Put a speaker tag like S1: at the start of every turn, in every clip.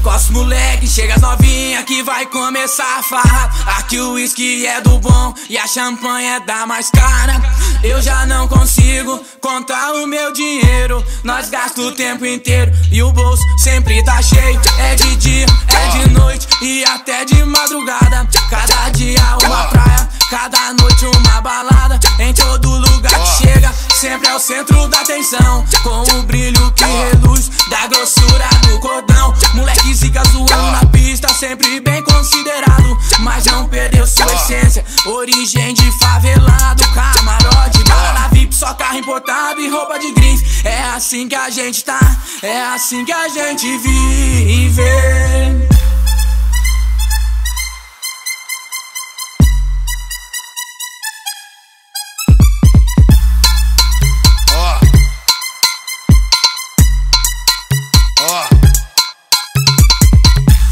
S1: Encosta moleque, chega as novinha que vai começar a farra. Aqui o whisky é do bom e a champanhe é da mais cara. Eu já não consigo contar o meu dinheiro. Nós gastamos o tempo inteiro e o bolso sempre tá cheio. É de dia, é de noite e até de madrugada. Cada dia uma praia, cada noite uma balada. Em todo lugar que chega, sempre é o centro da atenção. Com o brilho que reluz da grossura sempre bem considerado Mas não perdeu sua essência, origem de favelado Camarote, bala VIP, só carro importado e roupa de gris É assim que a gente tá, é assim que a gente vive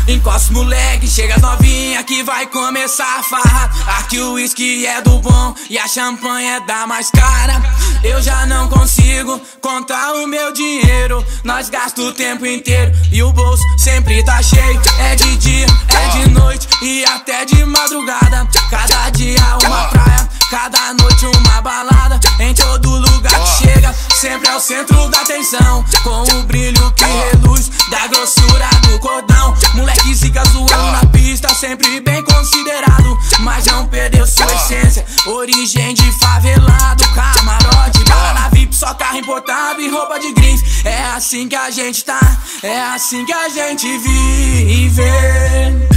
S1: Encosta moleque, chega as novinha que vai começar a farra. Aqui o whisky é do bom e a champanhe é da mais cara. Eu já não consigo contar o meu dinheiro. Nós gastamos o tempo inteiro e o bolso sempre tá cheio. É de dia, é de noite e até de madrugada. Cada dia uma praia, cada noite uma balada. Em todo lugar que chega, sempre é o centro da atenção. Com o brilho que reluz considerado Mas não perdeu sua essência, origem de favelado Camarote, bala VIP, só carro importado e roupa de gris É assim que a gente tá, é assim que a gente vive